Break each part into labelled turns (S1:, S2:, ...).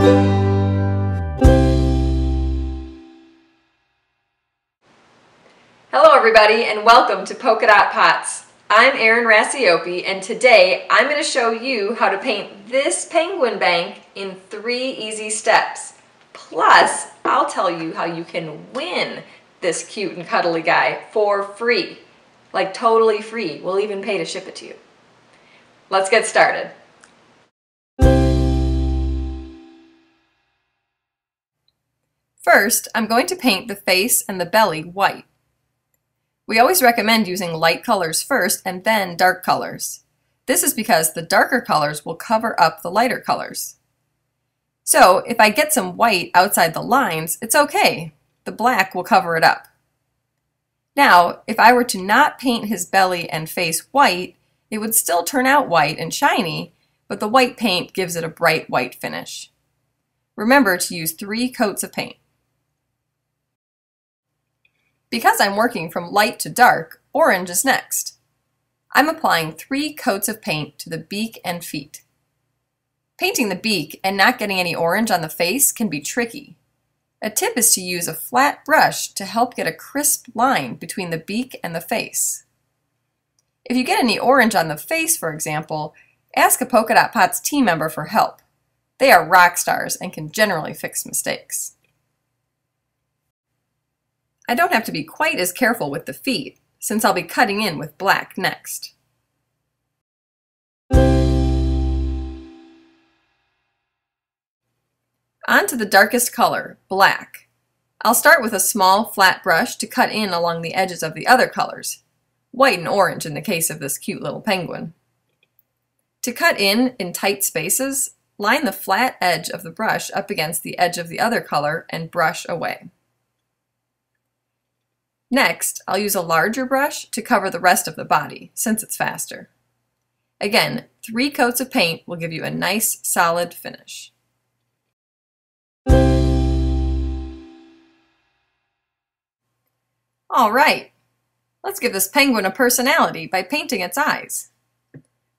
S1: Hello everybody and welcome to Polka Dot Pots. I'm Erin Racioppi and today I'm going to show you how to paint this penguin bank in three easy steps. Plus, I'll tell you how you can win this cute and cuddly guy for free. Like totally free. We'll even pay to ship it to you. Let's get started. First, I'm going to paint the face and the belly white. We always recommend using light colors first and then dark colors. This is because the darker colors will cover up the lighter colors. So if I get some white outside the lines, it's okay. The black will cover it up. Now, if I were to not paint his belly and face white, it would still turn out white and shiny, but the white paint gives it a bright white finish. Remember to use three coats of paint. Because I'm working from light to dark, orange is next. I'm applying three coats of paint to the beak and feet. Painting the beak and not getting any orange on the face can be tricky. A tip is to use a flat brush to help get a crisp line between the beak and the face. If you get any orange on the face, for example, ask a Polka Dot Pots team member for help. They are rock stars and can generally fix mistakes. I don't have to be quite as careful with the feet, since I'll be cutting in with black next. On to the darkest color, black. I'll start with a small flat brush to cut in along the edges of the other colors, white and orange in the case of this cute little penguin. To cut in in tight spaces, line the flat edge of the brush up against the edge of the other color and brush away. Next, I'll use a larger brush to cover the rest of the body, since it's faster. Again, three coats of paint will give you a nice solid finish. All right, let's give this penguin a personality by painting its eyes.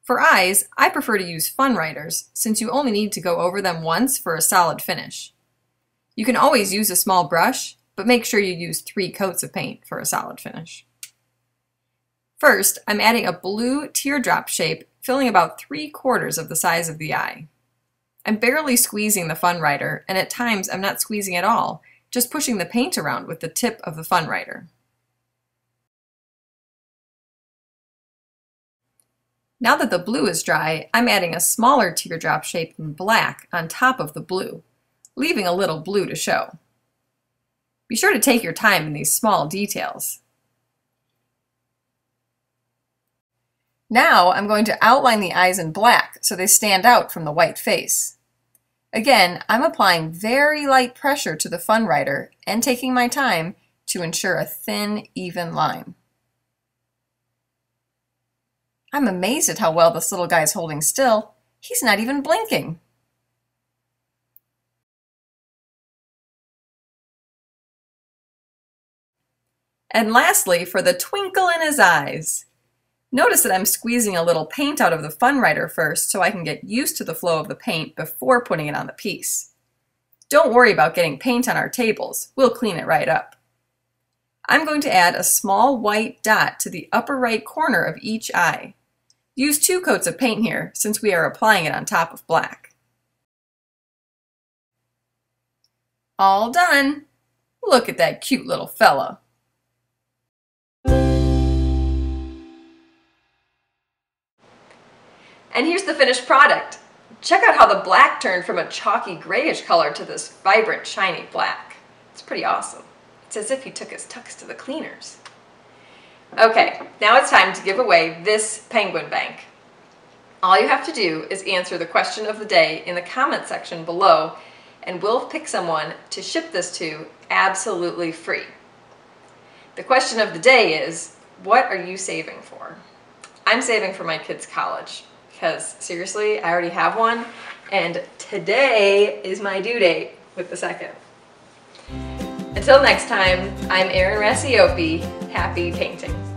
S1: For eyes, I prefer to use Funwriters since you only need to go over them once for a solid finish. You can always use a small brush, but make sure you use three coats of paint for a solid finish. First, I'm adding a blue teardrop shape filling about three quarters of the size of the eye. I'm barely squeezing the Funwriter, and at times I'm not squeezing at all, just pushing the paint around with the tip of the Funwriter. Now that the blue is dry, I'm adding a smaller teardrop shape in black on top of the blue, leaving a little blue to show. Be sure to take your time in these small details. Now I'm going to outline the eyes in black so they stand out from the white face. Again, I'm applying very light pressure to the Funwriter and taking my time to ensure a thin, even line. I'm amazed at how well this little guy is holding still. He's not even blinking. And lastly, for the twinkle in his eyes. Notice that I'm squeezing a little paint out of the Funwriter first so I can get used to the flow of the paint before putting it on the piece. Don't worry about getting paint on our tables, we'll clean it right up. I'm going to add a small white dot to the upper right corner of each eye. Use two coats of paint here since we are applying it on top of black. All done! Look at that cute little fella. And here's the finished product. Check out how the black turned from a chalky grayish color to this vibrant shiny black. It's pretty awesome. It's as if he took his tux to the cleaners. Okay, now it's time to give away this penguin bank. All you have to do is answer the question of the day in the comment section below and we'll pick someone to ship this to absolutely free. The question of the day is, what are you saving for? I'm saving for my kids' college because seriously, I already have one and today is my due date with the second. Until next time, I'm Erin Racioppi. Happy painting.